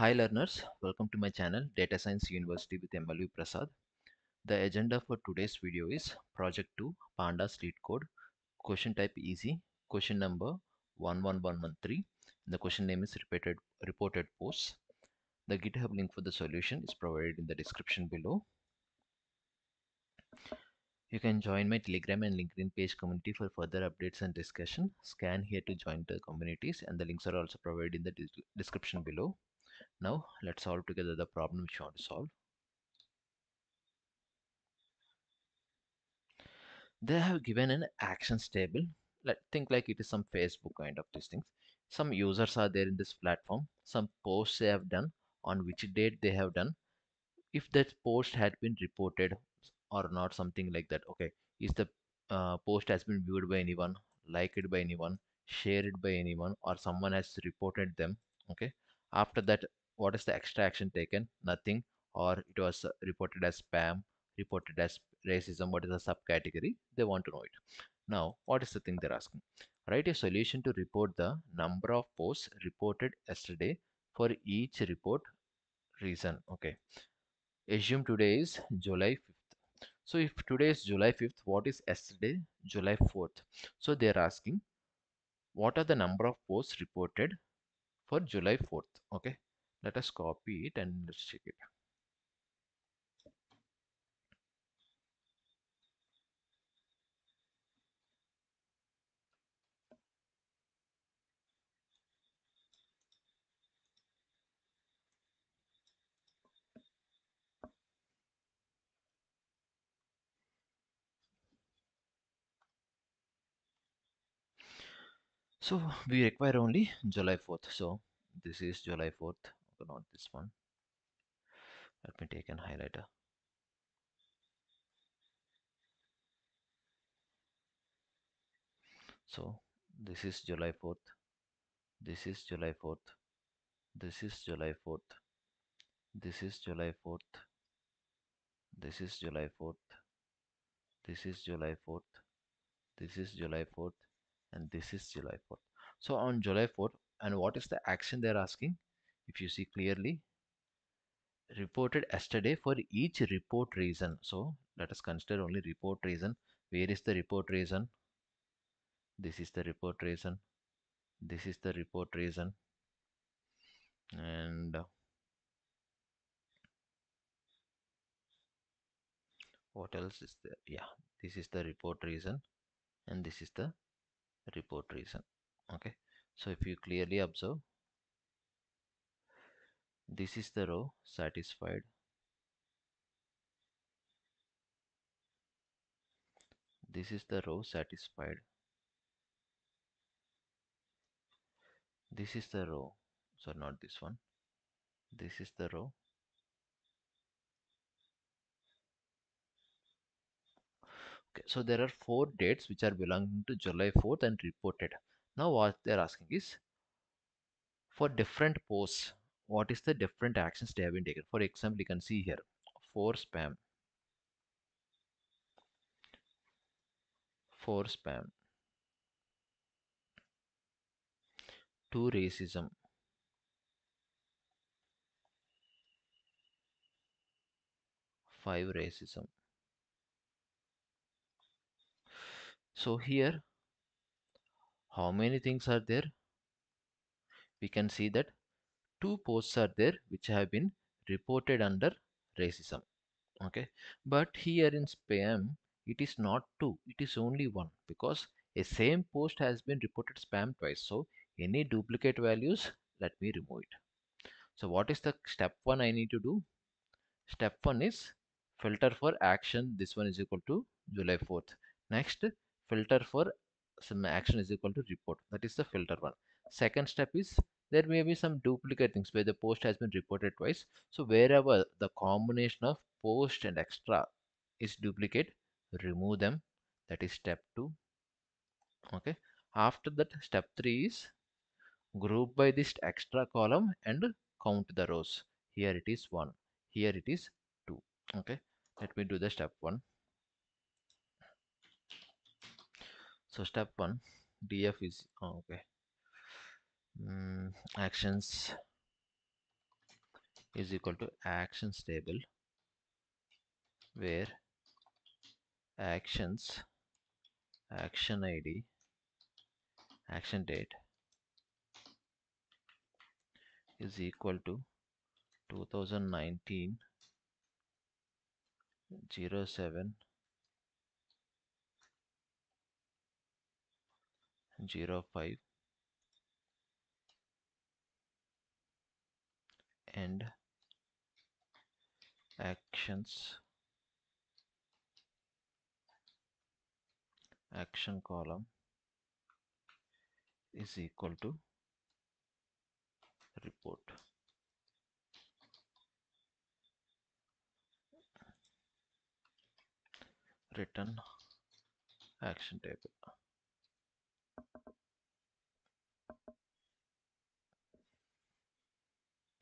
Hi learners, welcome to my channel Data Science University with MLV Prasad. The agenda for today's video is Project 2 Pandas Lead Code, question type easy, question number 11113. The question name is repeated, reported posts. The GitHub link for the solution is provided in the description below. You can join my Telegram and LinkedIn page community for further updates and discussion. Scan here to join the communities and the links are also provided in the description below. Now let's solve together the problem which we want to solve. They have given an actions table. Let think like it is some Facebook kind of these things. Some users are there in this platform. Some posts they have done on which date they have done. If that post had been reported or not, something like that. Okay, is the uh, post has been viewed by anyone, liked it by anyone, shared by anyone, or someone has reported them. Okay, after that what is the extra action taken? Nothing. Or it was reported as spam reported as racism what is the subcategory? They want to know it. Now what is the thing they're asking? Write a solution to report the number of posts reported yesterday for each report reason okay? Assume today is july 5th so if today is july 5th what is yesterday? July 4th so they're asking what are the number of posts reported for july 4th okay? Let us copy it and let's check it so we require only july 4th so this is july 4th okay, not this one. Let me take an highlighter. So this is july 4th this is july 4th this is july 4th this is july 4th this is july 4th this is july 4th this is july 4th and this is july 4th so on july 4th and what is the action they're asking? If you see clearly reported yesterday for each report reason. So let us consider only report reason. Where is the report reason? This is the report reason. This is the report reason. And uh, what else is there? Yeah this is the report reason and this is the report reason okay? So if you clearly observe this is the row satisfied. This is the row satisfied. This is the row so not this one. This is the row okay so there are four dates which are belonging to july 4th and reported. Now what they're asking is for different posts what is the different actions they have been taken? For example you can see here for spam. For spam. To racism. Five racism so here how many things are there? We can see that two posts are there which have been reported under racism okay? But here in spam it is not two it is only one because a same post has been reported spam twice. So any duplicate values let me remove it. So what is the step one i need to do? Step one is filter for action. This one is equal to july 4th next filter for some action is equal to report. That is the filter one. Second step is there may be some duplicate things where the post has been reported twice. So wherever the combination of post and extra is duplicate remove them. That is step 2 okay. After that step 3 is group by this extra column and count the rows. Here it is 1 here it is 2 okay. Let me do the step 1 so step 1 df is oh, okay. Mm, actions is equal to actions table where actions action id action date is equal to 2019 07 05 and actions action column is equal to report. Return action table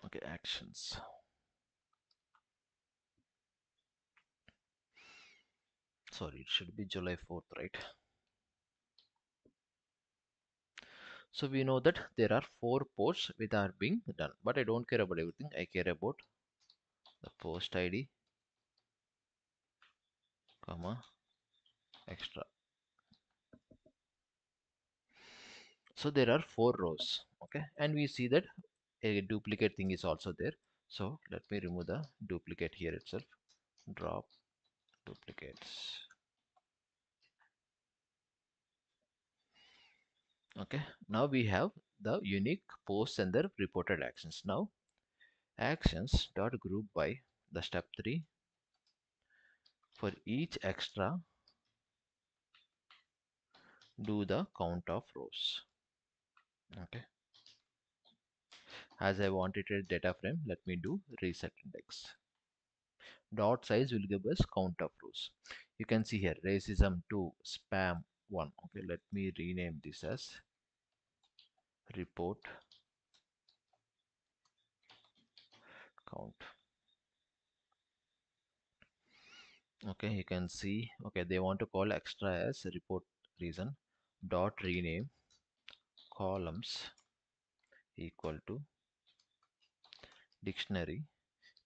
okay actions. Sorry it should be July 4th right? So we know that there are four posts which are being done but I don't care about everything. I care about the post ID comma extra so there are four rows okay? And we see that a duplicate thing is also there. So let me remove the duplicate here itself. Drop duplicates. Okay now we have the unique posts and their reported actions. Now actions dot group by the step 3 for each extra do the count of rows okay. As I want wanted a data frame let me do reset index. Dot size will give us count of rows you can see here racism 2 spam 1 okay let me rename this as report count. Okay you can see okay they want to call extra as report reason. Dot rename columns equal to dictionary.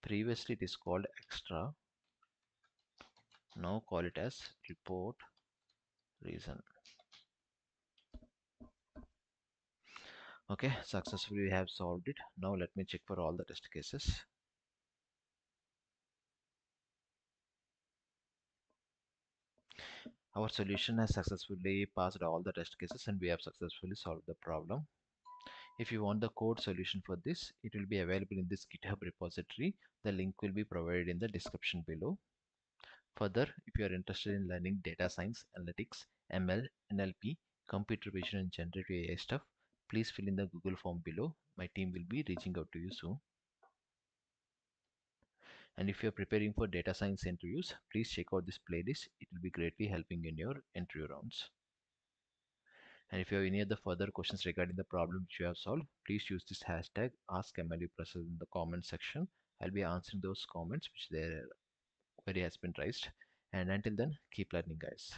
Previously it is called extra. Now call it as report reason. Okay successfully we have solved it. Now let me check for all the test cases our solution has successfully passed all the test cases and we have successfully solved the problem. If you want the code solution for this it will be available in this github repository. The link will be provided in the description below. Further if you are interested in learning data science analytics ml nlp computer vision and generative ai stuff please fill in the google form below. My team will be reaching out to you soon and if you're preparing for data science interviews please check out this playlist it will be greatly helping in your interview rounds and if you have any other further questions regarding the problem which you have solved, please use this hashtag AskMLVprasad in the comment section. I'll be answering those comments which their query has been raised. And until then, keep learning guys.